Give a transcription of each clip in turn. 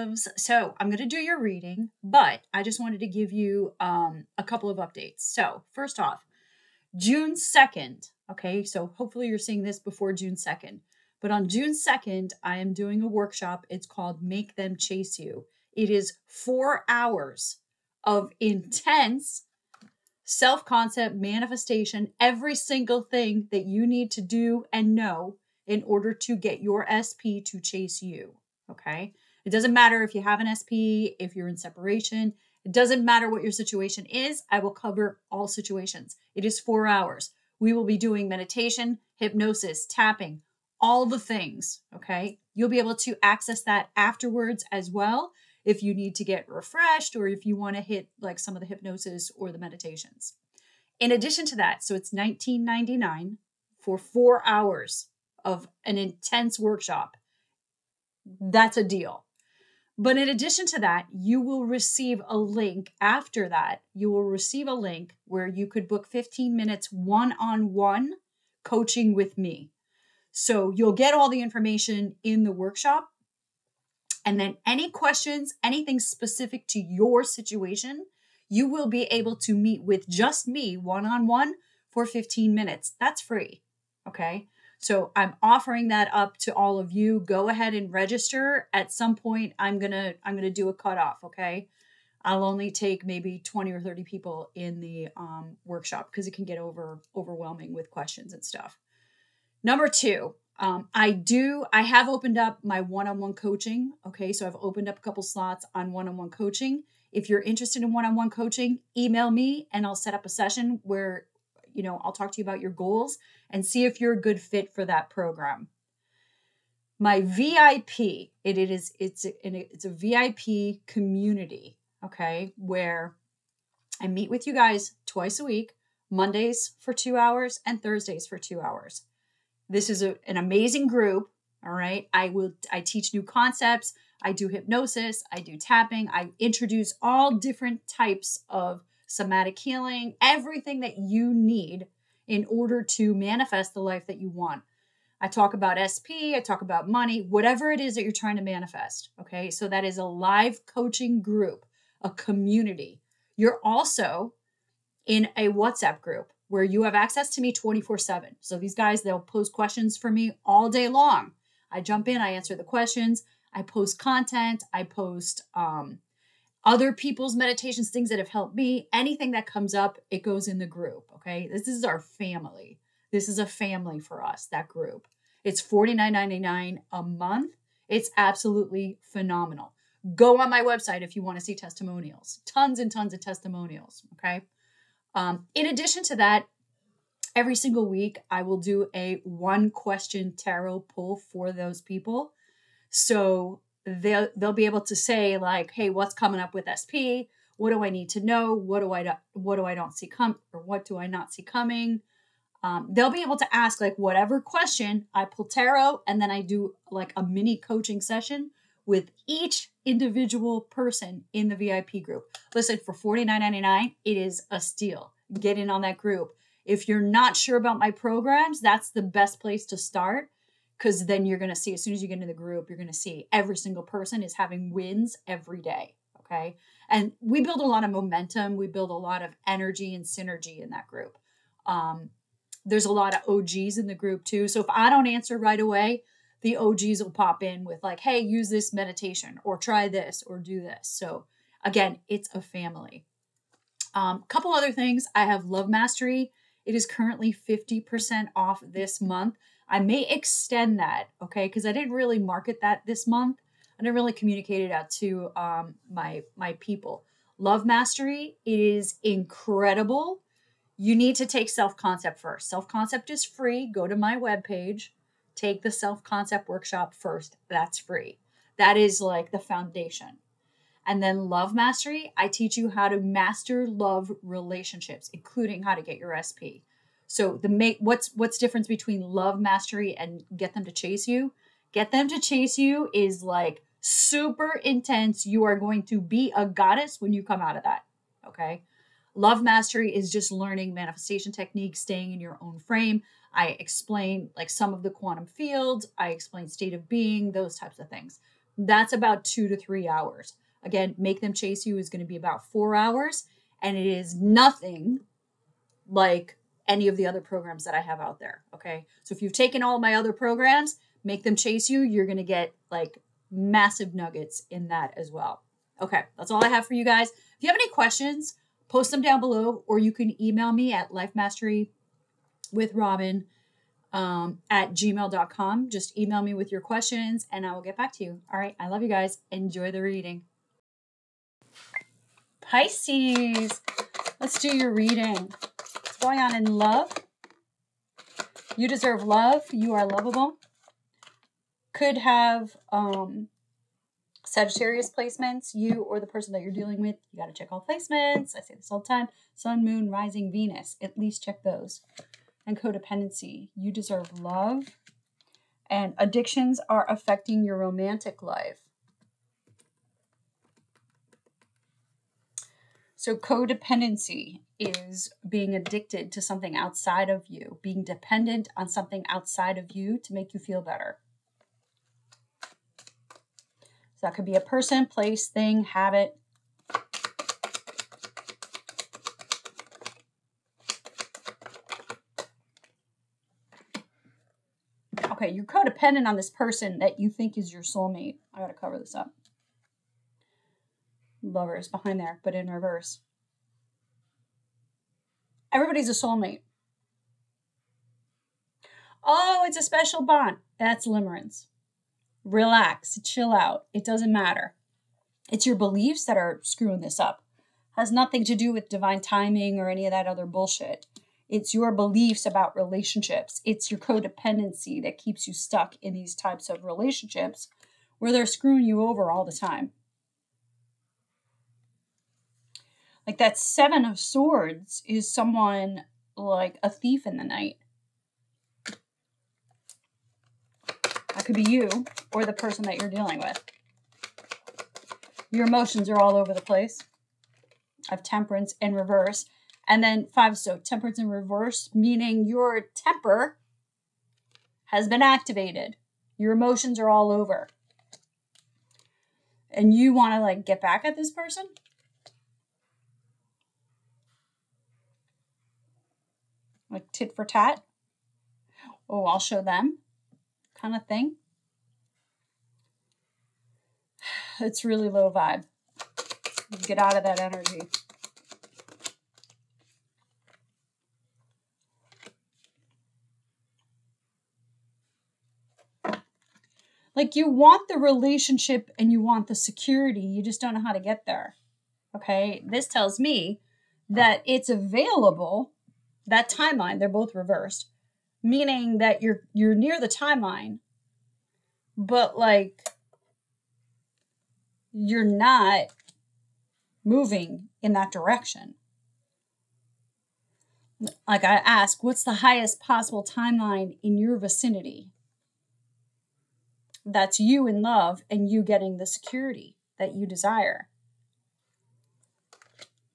loves. So I'm going to do your reading, but I just wanted to give you um, a couple of updates. So, first off, June 2nd, okay, so hopefully you're seeing this before June 2nd, but on June 2nd, I am doing a workshop. It's called Make Them Chase You. It is four hours of intense self concept manifestation, every single thing that you need to do and know in order to get your SP to chase you. Okay. It doesn't matter if you have an SP, if you're in separation, it doesn't matter what your situation is. I will cover all situations. It is four hours. We will be doing meditation, hypnosis, tapping, all the things. Okay. You'll be able to access that afterwards as well if you need to get refreshed or if you want to hit like some of the hypnosis or the meditations. In addition to that, so it's 1999 for 4 hours of an intense workshop. That's a deal. But in addition to that, you will receive a link after that. You will receive a link where you could book 15 minutes one on one coaching with me. So you'll get all the information in the workshop. And then any questions, anything specific to your situation, you will be able to meet with just me one on one for 15 minutes. That's free. Okay. So I'm offering that up to all of you. Go ahead and register. At some point, I'm gonna I'm gonna do a cutoff. Okay. I'll only take maybe 20 or 30 people in the um, workshop because it can get over overwhelming with questions and stuff. Number two, um, I do, I have opened up my one on one coaching. Okay. So I've opened up a couple slots on one on one coaching. If you're interested in one on one coaching, email me and I'll set up a session where, you know, I'll talk to you about your goals and see if you're a good fit for that program. My VIP, it, it is, it's a, it's a VIP community. Okay. Where I meet with you guys twice a week, Mondays for two hours and Thursdays for two hours. This is a, an amazing group. All right. I will, I teach new concepts. I do hypnosis. I do tapping. I introduce all different types of somatic healing, everything that you need in order to manifest the life that you want. I talk about SP, I talk about money, whatever it is that you're trying to manifest. Okay. So that is a live coaching group, a community. You're also in a WhatsApp group where you have access to me 24 7. So these guys, they'll post questions for me all day long. I jump in, I answer the questions, I post content, I post um, other people's meditations, things that have helped me. Anything that comes up, it goes in the group. Okay. This is our family. This is a family for us, that group. It's $49.99 a month. It's absolutely phenomenal. Go on my website if you want to see testimonials. Tons and tons of testimonials. Okay. Um, in addition to that, every single week I will do a one question tarot pull for those people. So they'll they'll be able to say like, "Hey, what's coming up with SP? What do I need to know? What do I what do I don't see come or what do I not see coming?" Um, they'll be able to ask like whatever question. I pull tarot and then I do like a mini coaching session with each individual person in the VIP group. Listen, for $49.99, it is a steal. Get in on that group. If you're not sure about my programs, that's the best place to start because then you're going to see, as soon as you get into the group, you're going to see every single person is having wins every day. Okay. And we build a lot of momentum, we build a lot of energy and synergy in that group. Um, there's a lot of OGs in the group too. So if I don't answer right away, the OGs will pop in with like, hey, use this meditation or try this or do this. So again, it's a family. A um, couple other things. I have Love Mastery. It is currently 50% off this month. I may extend that, okay, because I didn't really market that this month. I didn't really communicate it out to um, my my people. Love Mastery is incredible. You need to take self concept first. Self concept is free. Go to my webpage take the self concept workshop first. That's free. That is like the foundation. And then love mastery, I teach you how to master love relationships, including how to get your SP. So the make what's what's difference between love mastery and get them to chase you? Get them to chase you is like super intense. You are going to be a goddess when you come out of that. Okay? Love mastery is just learning manifestation techniques, staying in your own frame. I explain like some of the quantum fields, I explain state of being, those types of things. That's about two to three hours. Again, Make Them Chase You is going to be about four hours, and it is nothing like any of the other programs that I have out there. Okay. So if you've taken all my other programs, Make Them Chase You, you're going to get like massive nuggets in that as well. Okay. That's all I have for you guys. If you have any questions, post them down below, or you can email me at Life Mastery with Robin um, at gmail.com. Just email me with your questions and I will get back to you. All right. I love you guys. Enjoy the reading. Pisces, let's do your reading. Going on in love? You deserve love. You are lovable. Could have um, Sagittarius placements, you or the person that you're dealing with. You got to check all placements. I say this all the time. Sun, Moon, Rising, Venus. At least check those. And codependency. You deserve love. And addictions are affecting your romantic life. So, codependency is being addicted to something outside of you, being dependent on something outside of you to make you feel better. So, that could be a person, place, thing, habit. Okay, you're codependent on this person that you think is your soulmate. I gotta cover this up lovers behind there, but in reverse. Everybody's a soulmate. Oh, it's a special bond. That's limerence. Relax, chill out. It doesn't matter. It's your beliefs that are screwing this up. Has nothing to do with divine timing or any of that other bullshit. It's your beliefs about relationships. It's your codependency that keeps you stuck in these types of relationships where they're screwing you over all the time. Like that seven of swords is someone like a thief in the night. That could be you or the person that you're dealing with. Your emotions are all over the place. I have temperance in reverse. And then five, so temperance in reverse, meaning your temper has been activated. Your emotions are all over. And you want to like get back at this person? Like tit for tat. Oh, I'll show them kind of thing. It's really low vibe. Get out of that energy. Like you want the relationship and you want the security, you just don't know how to get there. Okay, this tells me that it's available that timeline, they're both reversed, meaning that you're you're near the timeline, but like you're not moving in that direction. Like I ask, what's the highest possible timeline in your vicinity? That's you in love and you getting the security that you desire.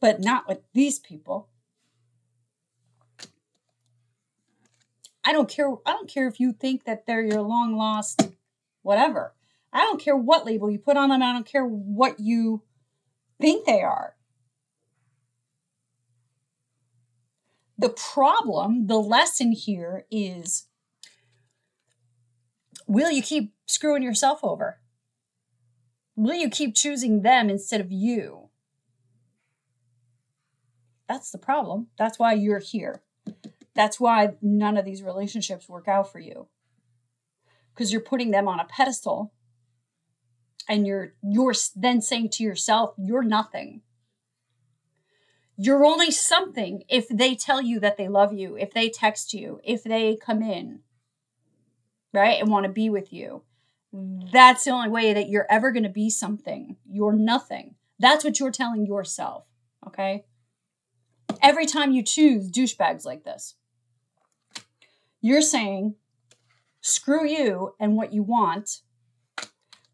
But not with these people. I don't care. I don't care if you think that they're your long lost whatever. I don't care what label you put on them. I don't care what you think they are. The problem, the lesson here is will you keep screwing yourself over? Will you keep choosing them instead of you? That's the problem. That's why you're here. That's why none of these relationships work out for you. Because you're putting them on a pedestal and you're you're then saying to yourself, you're nothing. You're only something if they tell you that they love you, if they text you, if they come in, right, and want to be with you. That's the only way that you're ever going to be something. You're nothing. That's what you're telling yourself, okay? Every time you choose douchebags like this. You're saying, screw you and what you want.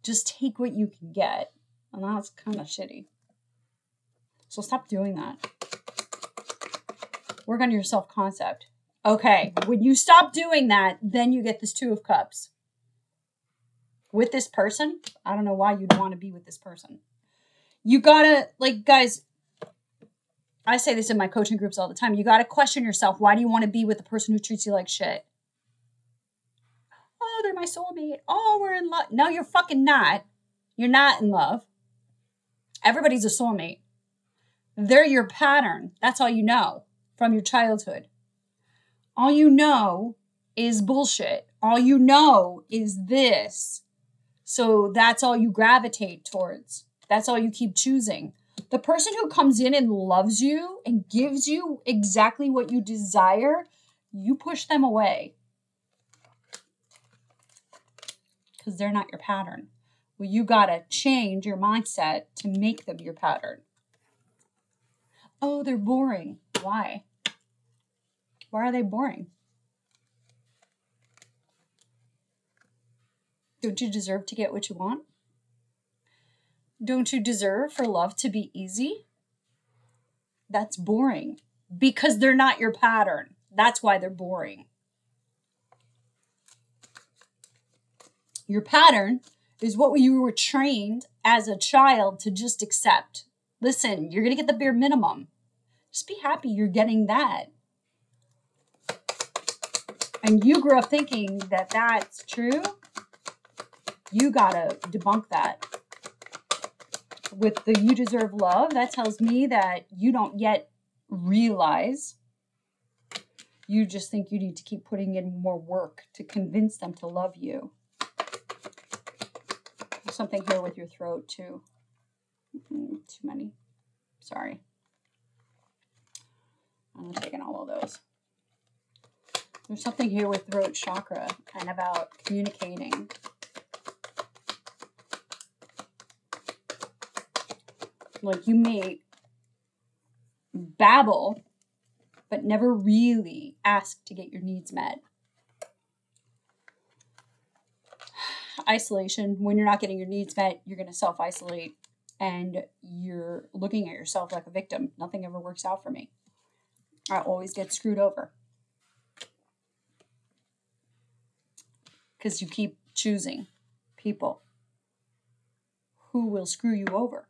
Just take what you can get. And that's kind of shitty. So stop doing that. Work on your self concept. Okay, when you stop doing that, then you get this Two of Cups. with this person, I don't know why you'd want to be with this person. You gotta, like, guys, I say this in my coaching groups all the time. You gotta question yourself why do you want to be with the person who treats you like shit? Oh, they're my soulmate. Oh, we're in love. No, you're fucking not. You're not in love. Everybody's a soulmate. They're your pattern. That's all you know from your childhood. All you know is bullshit. All you know is this. So that's all you gravitate towards. That's all you keep choosing. The person who comes in and loves you and gives you exactly what you desire, you push them away because they're not your pattern. Well, you got to change your mindset to make them your pattern. Oh, they're boring. Why? Why are they boring? Don't you deserve to get what you want? Don't you deserve for love to be easy? That's boring because they're not your pattern. That's why they're boring. Your pattern is what you were trained as a child to just accept. Listen, you're going to get the bare minimum. Just be happy you're getting that. And you grew up thinking that that's true. You got to debunk that. With the you deserve love, that tells me that you don't yet realize. You just think you need to keep putting in more work to convince them to love you something here with your throat too. Too many. Sorry. I'm taking all of those. There's something here with throat chakra and about communicating. Like you may babble, but never really ask to get your needs met. isolation, when you're not getting your needs met, you're going to self isolate and you're looking at yourself like a victim. Nothing ever works out for me. I always get screwed over. Because you keep choosing people who will screw you over.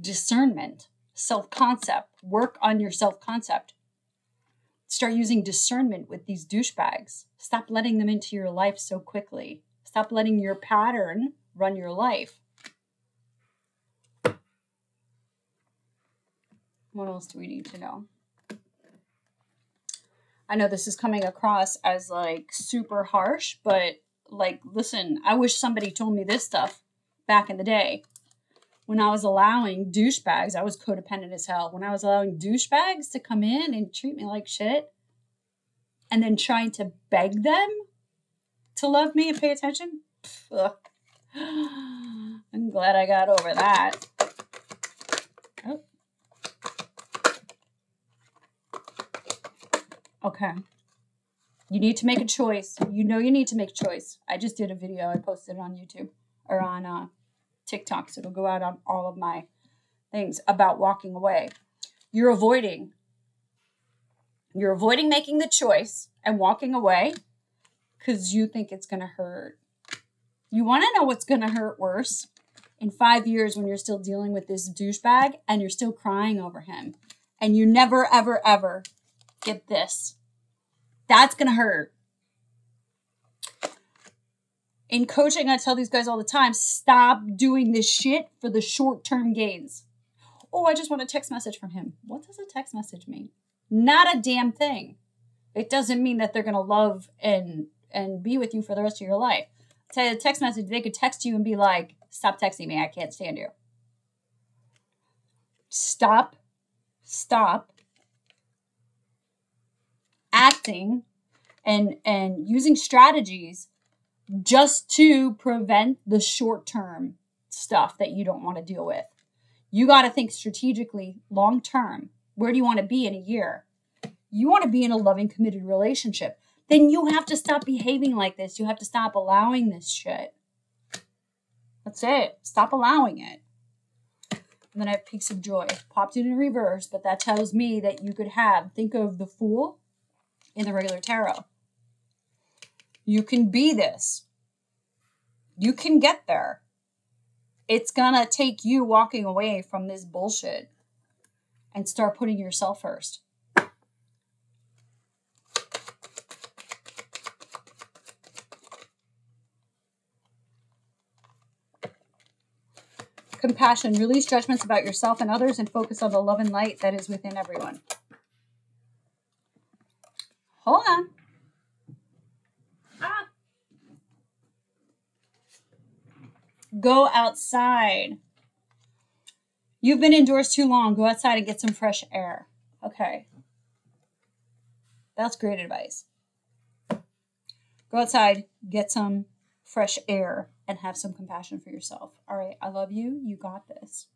Discernment, self concept, work on your self concept. Start using discernment with these douchebags. Stop letting them into your life so quickly. Stop letting your pattern run your life. What else do we need to know? I know this is coming across as like super harsh, but like, listen, I wish somebody told me this stuff back in the day. When I was allowing douchebags, I was codependent as hell. When I was allowing douchebags to come in and treat me like shit and then trying to beg them to love me and pay attention. I'm glad I got over that. Oh. Okay. You need to make a choice. You know you need to make a choice. I just did a video. I posted it on YouTube or on uh, TikTok, so it'll go out on all of my things about walking away. You're avoiding. You're avoiding making the choice and walking away because you think it's going to hurt. You want to know what's going to hurt worse in five years when you're still dealing with this douchebag and you're still crying over him and you never, ever, ever get this. That's going to hurt. In coaching, I tell these guys all the time stop doing this shit for the short term gains. Oh, I just want a text message from him. What does a text message mean? Not a damn thing. It doesn't mean that they're going to love and and be with you for the rest of your life. Say a text message, they could text you and be like, Stop texting me, I can't stand you. Stop, stop acting and and using strategies just to prevent the short term stuff that you don't want to deal with. You got to think strategically long term. Where do you want to be in a year? You want to be in a loving, committed relationship then you have to stop behaving like this. You have to stop allowing this shit. That's it. Stop allowing it. And then I have peaks of joy. Popped it in reverse, but that tells me that you could have, think of the fool in the regular tarot. You can be this. You can get there. It's gonna take you walking away from this bullshit and start putting yourself first. Compassion. Release judgments about yourself and others and focus on the love and light that is within everyone. Hold on. Go outside. You've been indoors too long. Go outside and get some fresh air. Okay. That's great advice. Go outside, get some fresh air, and have some compassion for yourself. All right. I love you. You got this.